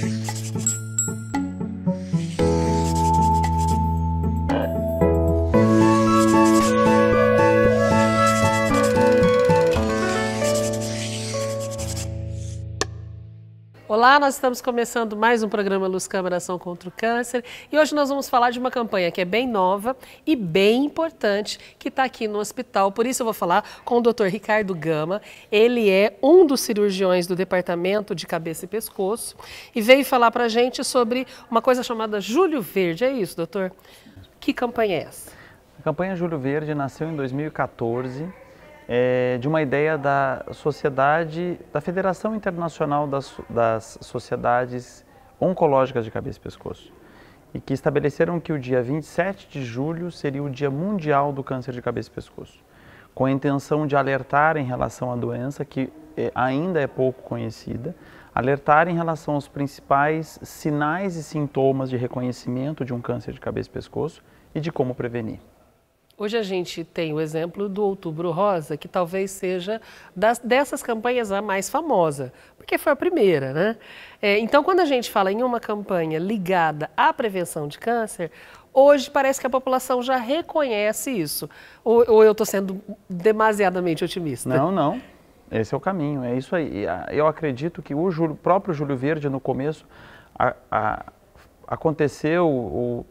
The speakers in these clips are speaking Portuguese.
Thank you. Olá, nós estamos começando mais um programa Luz Câmara Ação contra o Câncer e hoje nós vamos falar de uma campanha que é bem nova e bem importante que está aqui no hospital. Por isso eu vou falar com o Dr. Ricardo Gama. Ele é um dos cirurgiões do Departamento de Cabeça e Pescoço e veio falar para a gente sobre uma coisa chamada Júlio Verde. É isso, doutor? Que campanha é essa? A campanha Júlio Verde nasceu em 2014 é, de uma ideia da sociedade, da Federação Internacional das, das Sociedades Oncológicas de Cabeça e Pescoço, e que estabeleceram que o dia 27 de julho seria o Dia Mundial do Câncer de Cabeça e Pescoço, com a intenção de alertar em relação à doença, que é, ainda é pouco conhecida, alertar em relação aos principais sinais e sintomas de reconhecimento de um câncer de cabeça e pescoço e de como prevenir. Hoje a gente tem o exemplo do Outubro Rosa, que talvez seja das, dessas campanhas a mais famosa, porque foi a primeira, né? É, então, quando a gente fala em uma campanha ligada à prevenção de câncer, hoje parece que a população já reconhece isso. Ou, ou eu estou sendo demasiadamente otimista? Não, não. Esse é o caminho, é isso aí. Eu acredito que o Júlio, próprio Júlio Verde, no começo, a, a, aconteceu ou,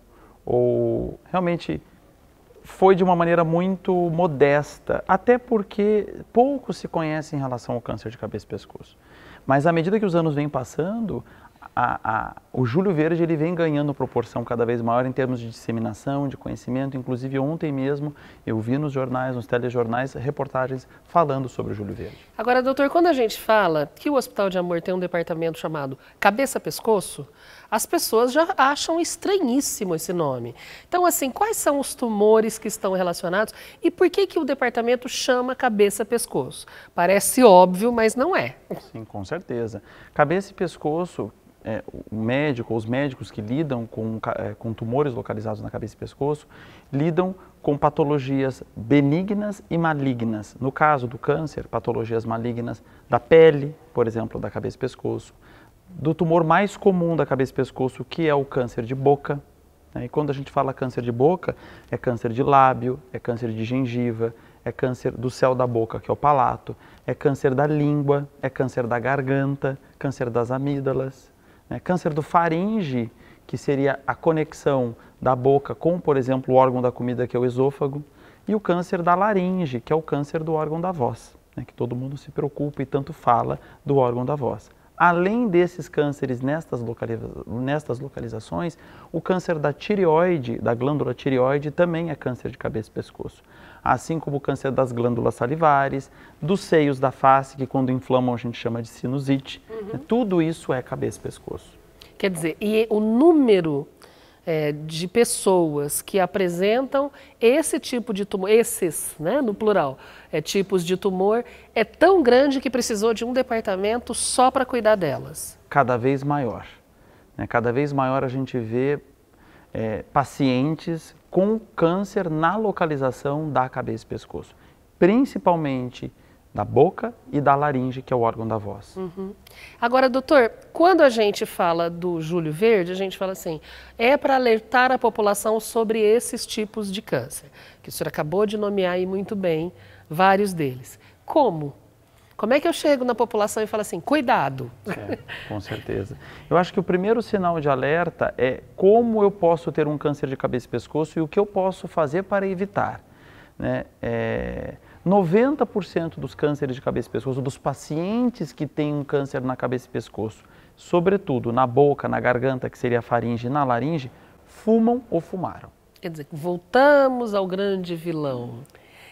ou realmente foi de uma maneira muito modesta, até porque pouco se conhece em relação ao câncer de cabeça e pescoço. Mas à medida que os anos vêm passando, a, a, o Júlio Verde ele vem ganhando proporção cada vez maior em termos de disseminação, de conhecimento. Inclusive ontem mesmo eu vi nos jornais, nos telejornais, reportagens falando sobre o Júlio Verde. Agora, doutor, quando a gente fala que o Hospital de Amor tem um departamento chamado Cabeça-Pescoço, as pessoas já acham estranhíssimo esse nome. Então, assim, quais são os tumores que estão relacionados e por que, que o departamento chama cabeça-pescoço? Parece óbvio, mas não é. Sim, com certeza. Cabeça e pescoço, é, o médico, os médicos que lidam com, é, com tumores localizados na cabeça e pescoço, lidam com patologias benignas e malignas. No caso do câncer, patologias malignas da pele, por exemplo, da cabeça e pescoço, do tumor mais comum da cabeça e pescoço, que é o câncer de boca. Né? E quando a gente fala câncer de boca, é câncer de lábio, é câncer de gengiva, é câncer do céu da boca, que é o palato, é câncer da língua, é câncer da garganta, câncer das amígdalas, né? câncer do faringe, que seria a conexão da boca com, por exemplo, o órgão da comida, que é o esôfago, e o câncer da laringe, que é o câncer do órgão da voz, né? que todo mundo se preocupa e tanto fala do órgão da voz. Além desses cânceres nestas, localiza nestas localizações, o câncer da tireoide, da glândula tireoide, também é câncer de cabeça e pescoço. Assim como o câncer das glândulas salivares, dos seios da face, que quando inflamam a gente chama de sinusite. Uhum. Tudo isso é cabeça e pescoço. Quer dizer, e o número é, de pessoas que apresentam esse tipo de tumor, esses, né, no plural, é, tipos de tumor, é tão grande que precisou de um departamento só para cuidar delas? Cada vez maior. Né? Cada vez maior a gente vê é, pacientes com câncer na localização da cabeça e pescoço, principalmente da boca e da laringe, que é o órgão da voz. Uhum. Agora, doutor, quando a gente fala do Júlio Verde, a gente fala assim, é para alertar a população sobre esses tipos de câncer, que o senhor acabou de nomear aí muito bem vários deles. Como? Como é que eu chego na população e falo assim, cuidado? É, com certeza. Eu acho que o primeiro sinal de alerta é como eu posso ter um câncer de cabeça e pescoço e o que eu posso fazer para evitar. Né? É 90% dos cânceres de cabeça e pescoço, dos pacientes que têm um câncer na cabeça e pescoço, sobretudo na boca, na garganta, que seria a faringe e na laringe, fumam ou fumaram. Quer dizer, voltamos ao grande vilão.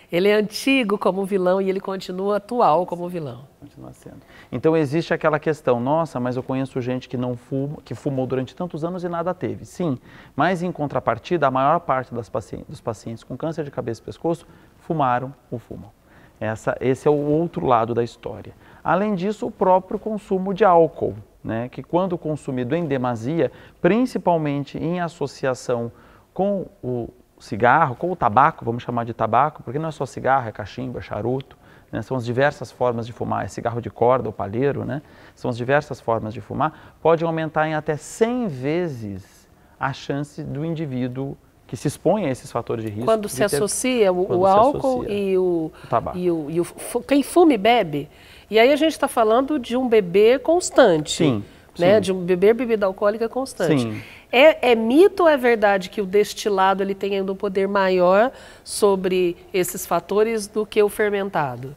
Ele é antigo como vilão e ele continua atual como vilão. Continua sendo. Então existe aquela questão, nossa, mas eu conheço gente que não fuma, que fumou durante tantos anos e nada teve. Sim, mas em contrapartida, a maior parte pacientes, dos pacientes com câncer de cabeça e pescoço fumaram ou fumam. Essa, esse é o outro lado da história. Além disso, o próprio consumo de álcool, né, que quando consumido em demasia, principalmente em associação com o cigarro, com o tabaco, vamos chamar de tabaco, porque não é só cigarro, é cachimbo, é charuto, né, são as diversas formas de fumar, é cigarro de corda ou palheiro, né, são as diversas formas de fumar, pode aumentar em até 100 vezes a chance do indivíduo que se expõe a esses fatores de risco. Quando se ter, associa o, o álcool associa e, o, o tabaco. E o, e o, quem fume bebe. E aí a gente está falando de um bebê constante. Sim. Né, sim. de um beber bebida alcoólica constante. Sim. É, é, mito ou é verdade que o destilado ele tem ainda um poder maior sobre esses fatores do que o fermentado?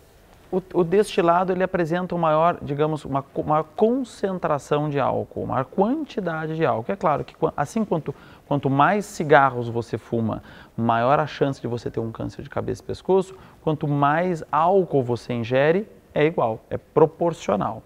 O, o destilado ele apresenta uma maior, digamos, uma maior concentração de álcool, maior quantidade de álcool. É claro que assim quanto Quanto mais cigarros você fuma, maior a chance de você ter um câncer de cabeça e pescoço. Quanto mais álcool você ingere, é igual, é proporcional.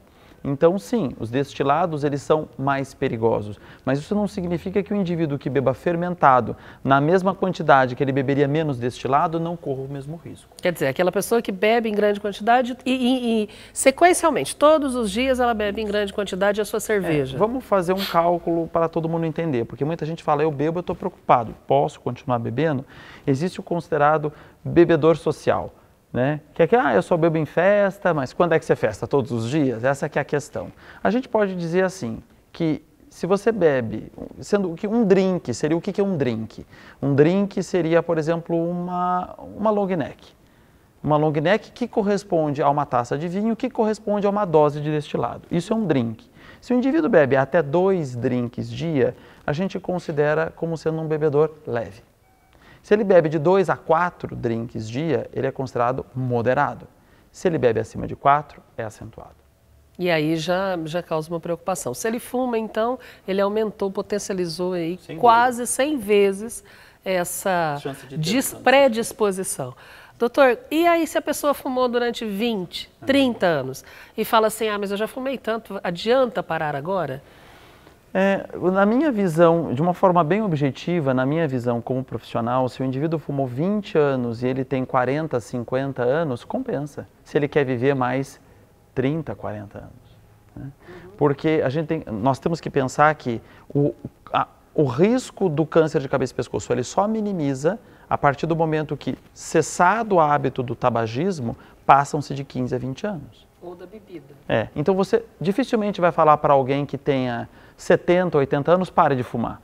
Então, sim, os destilados eles são mais perigosos, mas isso não significa que o indivíduo que beba fermentado na mesma quantidade que ele beberia menos destilado não corra o mesmo risco. Quer dizer, aquela pessoa que bebe em grande quantidade e, e, e sequencialmente, todos os dias ela bebe em grande quantidade a sua cerveja. É, vamos fazer um cálculo para todo mundo entender, porque muita gente fala, eu bebo, eu estou preocupado, posso continuar bebendo? Existe o considerado bebedor social né? Que é que, ah, eu só bebo em festa, mas quando é que você festa? Todos os dias? Essa que é a questão. A gente pode dizer assim, que se você bebe, sendo que um drink, seria o que é um drink? Um drink seria, por exemplo, uma, uma long neck. Uma long neck que corresponde a uma taça de vinho, que corresponde a uma dose de destilado. Isso é um drink. Se o indivíduo bebe até dois drinks dia, a gente considera como sendo um bebedor leve. Se ele bebe de 2 a 4 drinks dia, ele é considerado moderado. Se ele bebe acima de 4, é acentuado. E aí já, já causa uma preocupação. Se ele fuma, então, ele aumentou, potencializou aí Sem quase dúvida. 100 vezes essa predisposição. Doutor, e aí se a pessoa fumou durante 20, 30 anos e fala assim, ah, mas eu já fumei tanto, adianta parar agora? É, na minha visão, de uma forma bem objetiva, na minha visão como profissional, se o indivíduo fumou 20 anos e ele tem 40, 50 anos, compensa. Se ele quer viver mais 30, 40 anos. Né? Porque a gente tem, nós temos que pensar que o, a, o risco do câncer de cabeça e pescoço ele só minimiza a partir do momento que, cessado o hábito do tabagismo, passam-se de 15 a 20 anos. Ou da bebida. É, então você dificilmente vai falar para alguém que tenha 70, 80 anos, pare de fumar.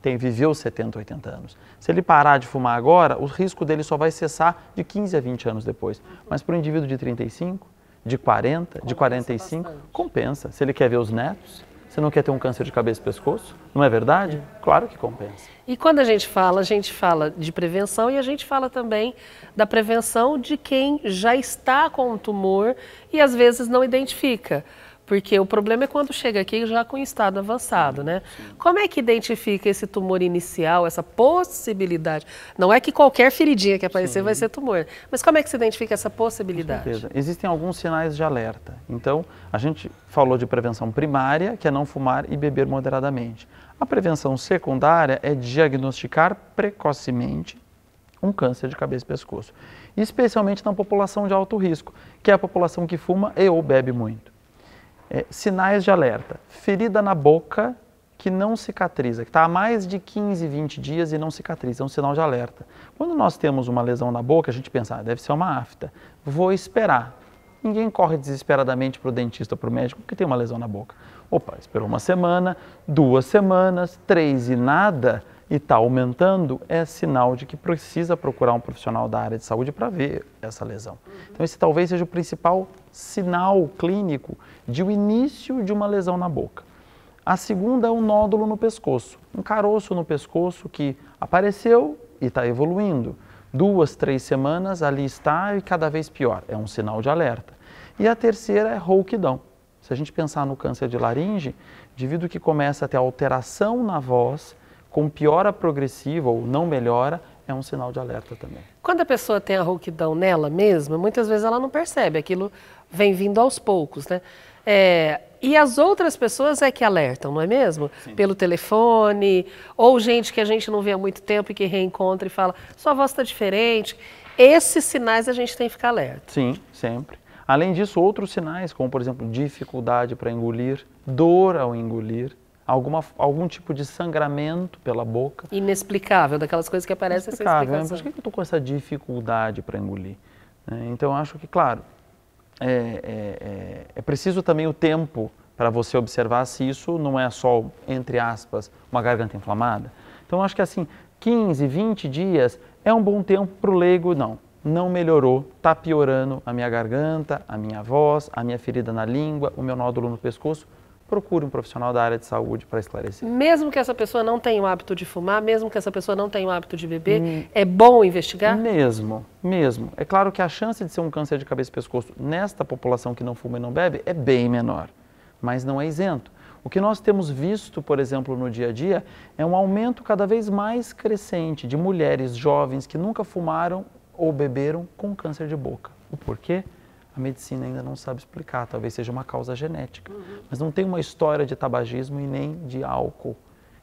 Tem, viveu 70, 80 anos. Se ele parar de fumar agora, o risco dele só vai cessar de 15 a 20 anos depois. Mas para o indivíduo de 35, de 40, compensa de 45, bastante. compensa. Se ele quer ver os netos, você não quer ter um câncer de cabeça e pescoço? Não é verdade? Claro que compensa. E quando a gente fala, a gente fala de prevenção e a gente fala também da prevenção de quem já está com o tumor e às vezes não identifica. Porque o problema é quando chega aqui já com estado avançado, né? Como é que identifica esse tumor inicial, essa possibilidade? Não é que qualquer feridinha que aparecer Sim. vai ser tumor, mas como é que se identifica essa possibilidade? Com certeza. Existem alguns sinais de alerta. Então, a gente falou de prevenção primária, que é não fumar e beber moderadamente. A prevenção secundária é diagnosticar precocemente um câncer de cabeça e pescoço, especialmente na população de alto risco, que é a população que fuma e ou bebe muito. É, sinais de alerta. Ferida na boca que não cicatriza, que está há mais de 15, 20 dias e não cicatriza, é um sinal de alerta. Quando nós temos uma lesão na boca, a gente pensa, ah, deve ser uma afta, vou esperar. Ninguém corre desesperadamente para o dentista para o médico porque tem uma lesão na boca. Opa, esperou uma semana, duas semanas, três e nada, e está aumentando, é sinal de que precisa procurar um profissional da área de saúde para ver essa lesão. Então, esse talvez seja o principal sinal clínico de o início de uma lesão na boca. A segunda é um nódulo no pescoço, um caroço no pescoço que apareceu e está evoluindo. Duas, três semanas ali está e cada vez pior, é um sinal de alerta. E a terceira é rouquidão. Se a gente pensar no câncer de laringe, indivíduo que começa a ter alteração na voz, com piora progressiva ou não melhora, é um sinal de alerta também. Quando a pessoa tem a rouquidão nela mesma, muitas vezes ela não percebe, aquilo vem vindo aos poucos, né? É, e as outras pessoas é que alertam, não é mesmo? Sim. Pelo telefone, ou gente que a gente não vê há muito tempo e que reencontra e fala, sua voz está diferente. Esses sinais a gente tem que ficar alerta. Sim, sempre. Além disso, outros sinais, como por exemplo, dificuldade para engolir, dor ao engolir, alguma, algum tipo de sangramento pela boca. Inexplicável, daquelas coisas que aparecem sem explicação. Por que eu estou com essa dificuldade para engolir? É, então, acho que, claro, é, é, é preciso também o tempo para você observar se isso não é só, entre aspas, uma garganta inflamada. Então, acho que assim, 15, 20 dias é um bom tempo para o leigo, não. Não melhorou, está piorando a minha garganta, a minha voz, a minha ferida na língua, o meu nódulo no pescoço procure um profissional da área de saúde para esclarecer. Mesmo que essa pessoa não tenha o hábito de fumar, mesmo que essa pessoa não tenha o hábito de beber, hum, é bom investigar? Mesmo, mesmo. É claro que a chance de ser um câncer de cabeça e pescoço nesta população que não fuma e não bebe é bem menor, mas não é isento. O que nós temos visto, por exemplo, no dia a dia, é um aumento cada vez mais crescente de mulheres jovens que nunca fumaram ou beberam com câncer de boca. O porquê? A medicina ainda não sabe explicar, talvez seja uma causa genética. Uhum. Mas não tem uma história de tabagismo e nem de álcool.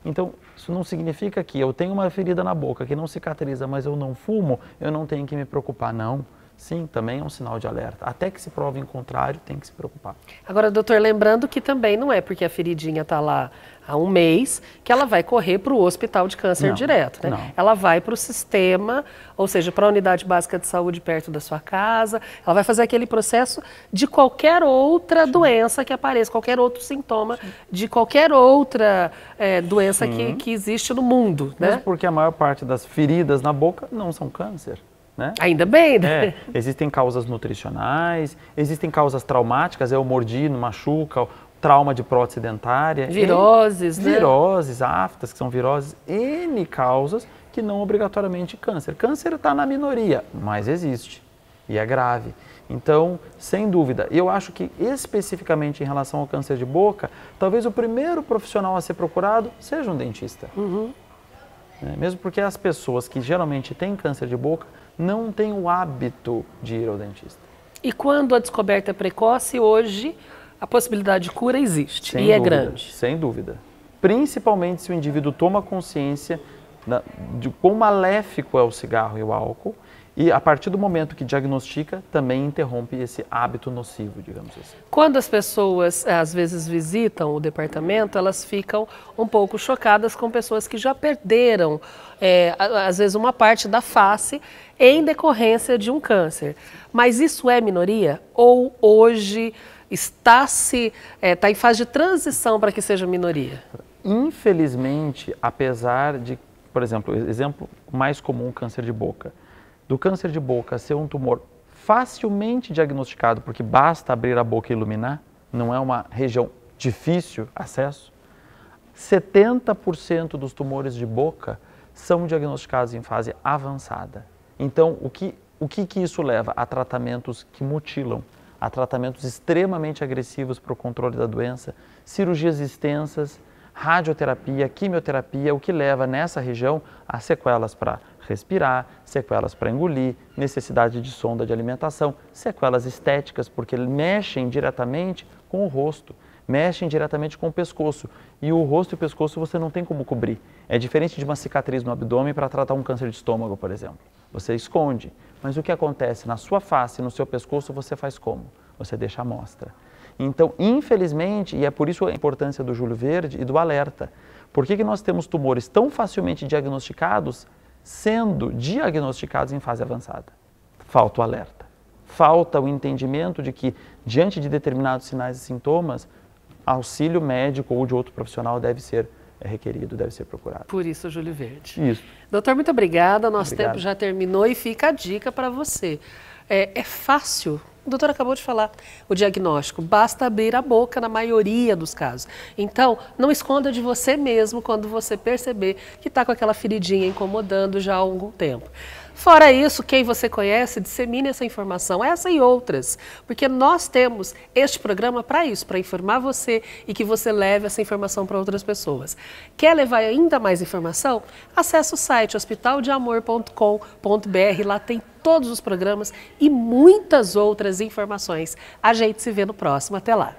Então, isso não significa que eu tenho uma ferida na boca que não cicatriza, mas eu não fumo, eu não tenho que me preocupar, não. Sim, também é um sinal de alerta. Até que se prove em contrário, tem que se preocupar. Agora, doutor, lembrando que também não é porque a feridinha está lá há um mês que ela vai correr para o hospital de câncer não, direto, né? Não. Ela vai para o sistema, ou seja, para a unidade básica de saúde perto da sua casa. Ela vai fazer aquele processo de qualquer outra Sim. doença que apareça, qualquer outro sintoma Sim. de qualquer outra é, doença que, que existe no mundo, né? Mesmo porque a maior parte das feridas na boca não são câncer. Né? Ainda bem, né? É, existem causas nutricionais, existem causas traumáticas, é o mordi, machuca, trauma de prótese dentária. Viroses, né? Viroses, aftas, que são viroses, N causas que não obrigatoriamente câncer. Câncer está na minoria, mas existe e é grave. Então, sem dúvida, eu acho que especificamente em relação ao câncer de boca, talvez o primeiro profissional a ser procurado seja um dentista. Uhum. É, mesmo porque as pessoas que geralmente têm câncer de boca não têm o hábito de ir ao dentista. E quando a descoberta é precoce, hoje a possibilidade de cura existe sem e é dúvida, é grande. Sem dúvida. Principalmente se o indivíduo toma consciência de quão maléfico é o cigarro e o álcool e a partir do momento que diagnostica, também interrompe esse hábito nocivo, digamos assim. Quando as pessoas eh, às vezes visitam o departamento, elas ficam um pouco chocadas com pessoas que já perderam, é, às vezes, uma parte da face em decorrência de um câncer. Mas isso é minoria? Ou hoje está se está é, em fase de transição para que seja minoria? Infelizmente, apesar de, por exemplo, exemplo mais comum, câncer de boca, do câncer de boca ser um tumor facilmente diagnosticado, porque basta abrir a boca e iluminar, não é uma região difícil acesso. 70% dos tumores de boca são diagnosticados em fase avançada. Então, o que, o que, que isso leva? A tratamentos que mutilam, a tratamentos extremamente agressivos para o controle da doença, cirurgias extensas, radioterapia, quimioterapia, o que leva nessa região a sequelas para respirar, sequelas para engolir, necessidade de sonda de alimentação, sequelas estéticas, porque mexem diretamente com o rosto, mexem diretamente com o pescoço. E o rosto e o pescoço você não tem como cobrir. É diferente de uma cicatriz no abdômen para tratar um câncer de estômago, por exemplo. Você esconde. Mas o que acontece na sua face, no seu pescoço, você faz como? Você deixa a mostra. Então, infelizmente, e é por isso a importância do Júlio Verde e do alerta, por que, que nós temos tumores tão facilmente diagnosticados sendo diagnosticados em fase avançada? Falta o alerta. Falta o entendimento de que, diante de determinados sinais e sintomas, auxílio médico ou de outro profissional deve ser é requerido, deve ser procurado. Por isso, Júlio Verde. Isso. Doutor, muito obrigada. Nosso Obrigado. tempo já terminou e fica a dica para você. É, é fácil o doutor acabou de falar, o diagnóstico, basta abrir a boca na maioria dos casos. Então, não esconda de você mesmo quando você perceber que está com aquela feridinha incomodando já há algum tempo. Fora isso, quem você conhece, dissemine essa informação, essa e outras, porque nós temos este programa para isso, para informar você e que você leve essa informação para outras pessoas. Quer levar ainda mais informação? Acesse o site hospitaldeamor.com.br, lá tem todos os programas e muitas outras informações. A gente se vê no próximo. Até lá.